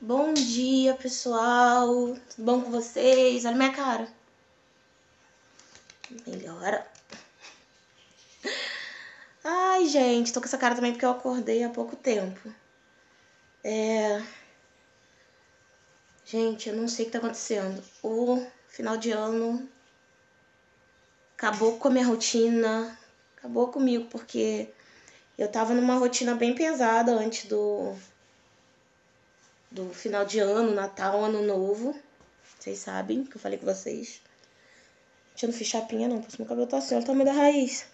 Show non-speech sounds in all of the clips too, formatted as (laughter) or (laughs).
Bom dia, pessoal. Tudo bom com vocês? Olha minha cara. Melhora. Ai, gente, tô com essa cara também porque eu acordei há pouco tempo. É. Gente, eu não sei o que tá acontecendo. O final de ano acabou com a minha rotina, acabou comigo, porque eu tava numa rotina bem pesada antes do do final de ano, Natal, Ano Novo. Vocês sabem que eu falei com vocês. Gente, eu não fiz chapinha não, porque meu cabelo tá assim. Olha o tamanho da raiz.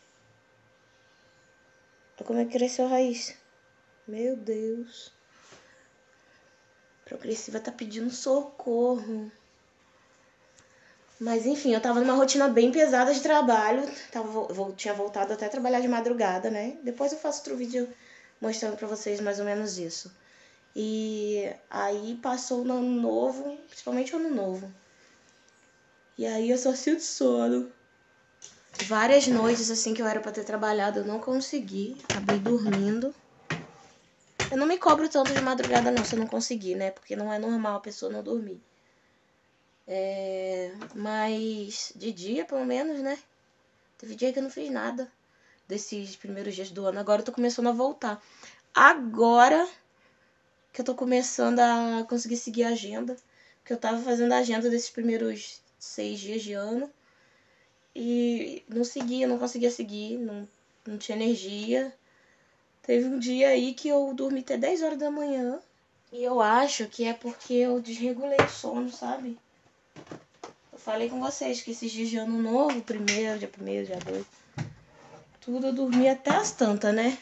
Olha como é que cresceu a raiz. Meu Deus. Progressiva tá pedindo socorro. Mas enfim, eu tava numa rotina bem pesada de trabalho. Tava, tinha voltado até a trabalhar de madrugada, né? Depois eu faço outro vídeo mostrando pra vocês mais ou menos isso. E aí passou o ano novo, principalmente o ano novo. E aí eu só sinto sono. Várias noites assim que eu era para ter trabalhado, eu não consegui, acabei dormindo. Eu não me cobro tanto de madrugada não, se eu não conseguir, né? Porque não é normal a pessoa não dormir. É... Mas de dia, pelo menos, né? Teve dia que eu não fiz nada desses primeiros dias do ano. Agora eu tô começando a voltar. Agora que eu tô começando a conseguir seguir a agenda. Porque eu tava fazendo a agenda desses primeiros seis dias de ano. E não seguia, não conseguia seguir, não, não tinha energia. Teve um dia aí que eu dormi até 10 horas da manhã. E eu acho que é porque eu desregulei o sono, sabe? Eu falei com vocês que esses dias de ano novo, primeiro, dia primeiro, dia dois, tudo eu dormi até as tantas, né?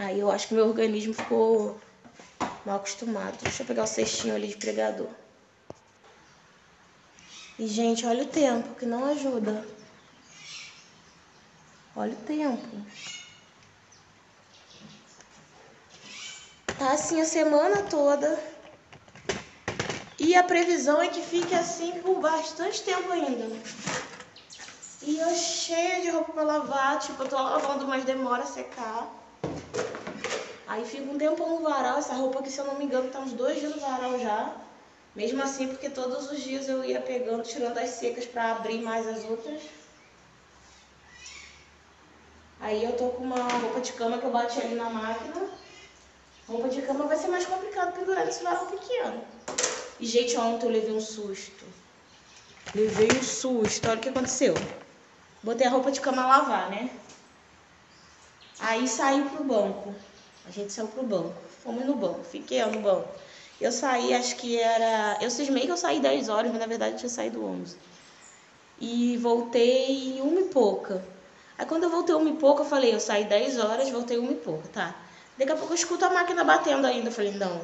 Aí eu acho que meu organismo ficou mal acostumado. Deixa eu pegar o cestinho ali de pregador. E, gente, olha o tempo, que não ajuda. Olha o tempo. Tá assim a semana toda. E a previsão é que fique assim por bastante tempo ainda. E eu cheia de roupa pra lavar, tipo, eu tô lavando, mas demora a secar. Aí fica um tempão no varal, essa roupa aqui, se eu não me engano, tá uns dois dias no varal já. Mesmo assim, porque todos os dias eu ia pegando, tirando as secas para abrir mais as outras. Aí eu tô com uma roupa de cama que eu bati ali na máquina. Roupa de cama vai ser mais complicado pendurar nesse varal pequeno. E, gente, ontem eu levei um susto. Levei um susto. Olha o que aconteceu. Botei a roupa de cama a lavar, né? Aí saí pro banco. A gente saiu pro banco. Fomos no banco. Fiquei eu no banco. Eu saí, acho que era. Eu cismei que eu saí 10 horas, mas na verdade eu tinha saído 11. E voltei uma e pouca. Aí quando eu voltei uma e pouca, eu falei, eu saí 10 horas, voltei uma e pouca, tá? Daqui a pouco eu escuto a máquina batendo ainda. Eu falei, não,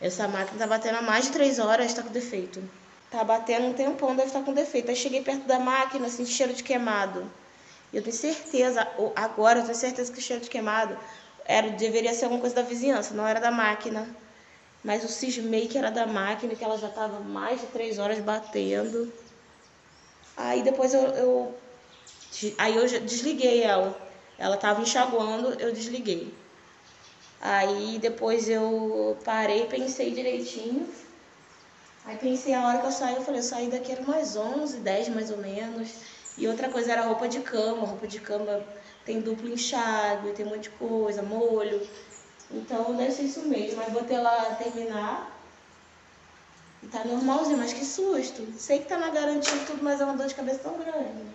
essa máquina tá batendo há mais de 3 horas, tá com defeito. Tá batendo um tempão, deve estar tá com defeito. Aí cheguei perto da máquina, assim, cheiro de queimado. Eu tenho certeza, agora eu tenho certeza que o cheiro de queimado era, deveria ser alguma coisa da vizinhança, não era da máquina. Mas o cismei que era da máquina, que ela já estava mais de três horas batendo. Aí depois eu, eu aí eu desliguei ela. Ela estava enxaguando, eu desliguei. Aí depois eu parei, pensei direitinho. Aí pensei a hora que eu saí, eu falei, eu saí daqui era mais 11, 10 mais ou menos. E outra coisa era roupa de cama, roupa de cama tem duplo enxágue, tem um monte de coisa, molho. Então ser isso mesmo. Mas vou ter lá terminar. E tá normalzinho, mas que susto. Sei que tá na garantia e tudo, mas é uma dor de cabeça tão grande.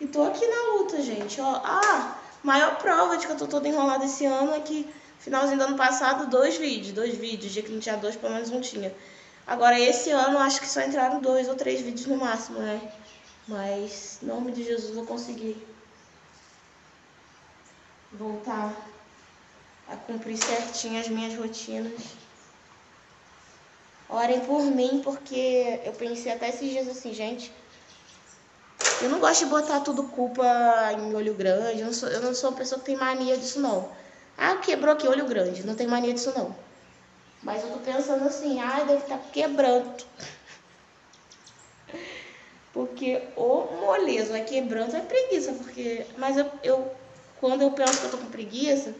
E tô aqui na luta, gente. Ó, ah, maior prova de que eu tô toda enrolada esse ano é que finalzinho do ano passado, dois vídeos. Dois vídeos. Dia que não tinha dois, pelo menos um tinha. Agora esse ano acho que só entraram dois ou três vídeos no máximo, né? Mas, em nome de Jesus, eu consegui voltar a cumprir certinho as minhas rotinas. Orem por mim, porque eu pensei até esses dias assim, gente. Eu não gosto de botar tudo culpa em olho grande. Eu não sou, eu não sou uma pessoa que tem mania disso, não. Ah, quebrou aqui, olho grande. Não tem mania disso, não. Mas eu tô pensando assim, ah, deve estar tá quebrando. (laughs) Porque o moleza quebrando é preguiça, porque. Mas eu, eu quando eu penso que eu tô com preguiça,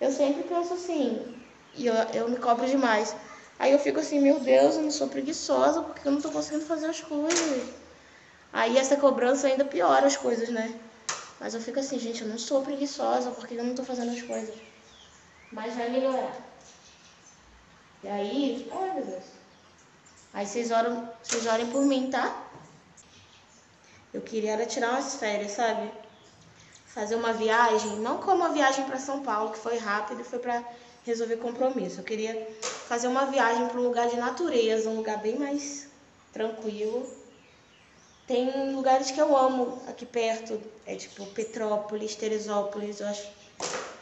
eu sempre penso assim, E eu, eu me cobro demais. Aí eu fico assim, meu Deus, eu não sou preguiçosa porque eu não tô conseguindo fazer as coisas. Aí essa cobrança ainda piora as coisas, né? Mas eu fico assim, gente, eu não sou preguiçosa porque eu não tô fazendo as coisas. Mas vai melhorar. E aí, ai meu Deus. Aí vocês oram, vocês orem por mim, tá? Eu queria era tirar umas férias, sabe? Fazer uma viagem, não como a viagem para São Paulo, que foi rápido e foi para resolver compromisso. Eu queria fazer uma viagem para um lugar de natureza, um lugar bem mais tranquilo. Tem lugares que eu amo aqui perto, é tipo Petrópolis, Teresópolis, eu acho.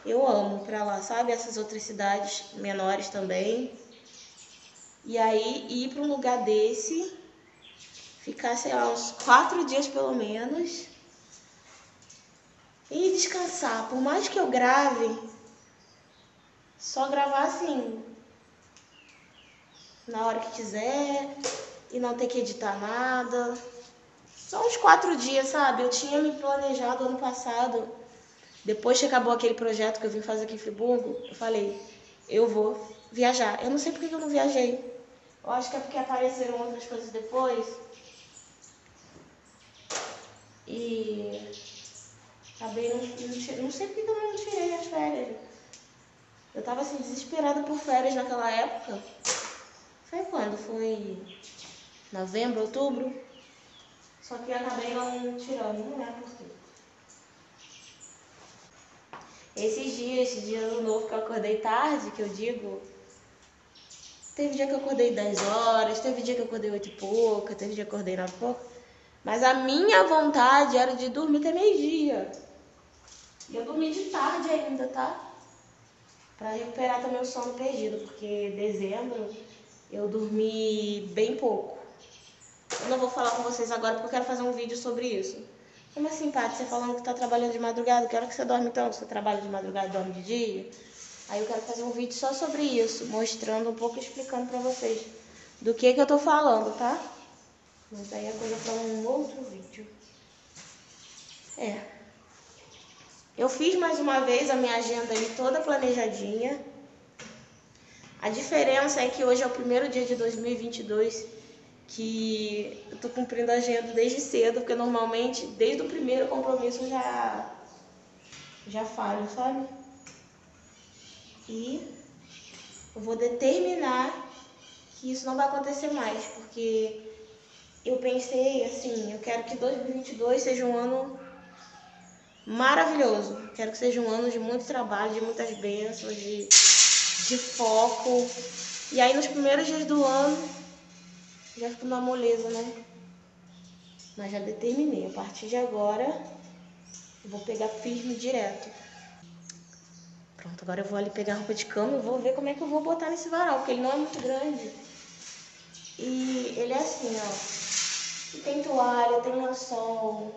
Eu amo para lá, sabe? Essas outras cidades menores também. E aí ir para um lugar desse, ficar, sei lá, uns quatro dias pelo menos. E descansar. Por mais que eu grave, só gravar assim, na hora que quiser e não ter que editar nada. Só uns quatro dias, sabe? Eu tinha me planejado ano passado, depois que acabou aquele projeto que eu vim fazer aqui em Friburgo, eu falei, eu vou viajar. Eu não sei por que eu não viajei. Eu acho que é porque apareceram outras coisas depois. E acabei não, não, não sei por que eu não tirei as férias. Eu tava assim, desesperada por férias naquela época. Foi quando? Foi novembro, outubro? Só que acabei não tirando, não é por quê. Esses dias, esse dia do novo que eu acordei tarde, que eu digo, Teve dia que eu acordei 10 horas, teve dia que eu acordei 8 e pouca, teve dia que eu acordei 9 e pouca. Mas a minha vontade era de dormir até meio-dia. E eu dormi de tarde ainda, tá? Pra recuperar também o sono perdido, porque dezembro eu dormi bem pouco. Eu não vou falar com vocês agora porque eu quero fazer um vídeo sobre isso. Como assim, Paty? Você falando que tá trabalhando de madrugada, que hora que você dorme então? Você trabalha de madrugada e dorme de dia? Aí eu quero fazer um vídeo só sobre isso, mostrando um pouco, explicando pra vocês do que que eu tô falando, tá? Mas aí é coisa pra um outro vídeo. É. Eu fiz mais uma vez a minha agenda aí toda planejadinha. A diferença é que hoje é o primeiro dia de 2022 que eu tô cumprindo a agenda desde cedo, porque normalmente desde o primeiro compromisso já já falho, sabe? E eu vou determinar que isso não vai acontecer mais, porque eu pensei assim, eu quero que 2022 seja um ano maravilhoso. Quero que seja um ano de muito trabalho, de muitas bênçãos, de, de foco. E aí nos primeiros dias do ano já fico numa moleza, né? Mas já determinei, a partir de agora eu vou pegar firme direto. Pronto, agora eu vou ali pegar a roupa de cama e vou ver como é que eu vou botar nesse varal, porque ele não é muito grande. E ele é assim, ó. Tem toalha, tem lençol.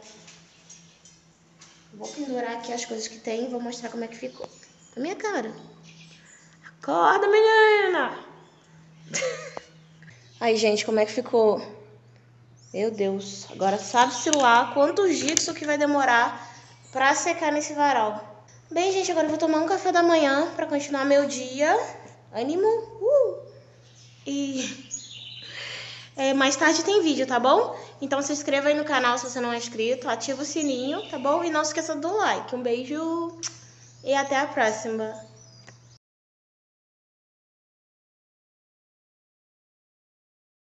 Vou pendurar aqui as coisas que tem e vou mostrar como é que ficou. Na minha cara. Acorda, menina! (laughs) Aí, gente, como é que ficou? Meu Deus. Agora sabe-se lá quantos dias isso aqui vai demorar pra secar nesse varal. Bem, gente, agora eu vou tomar um café da manhã para continuar meu dia. Ânimo. Uh! Mais tarde tem vídeo, tá bom? Então se inscreva aí no canal se você não é inscrito, ativa o sininho, tá bom? E não esqueça do like. Um beijo e até a próxima.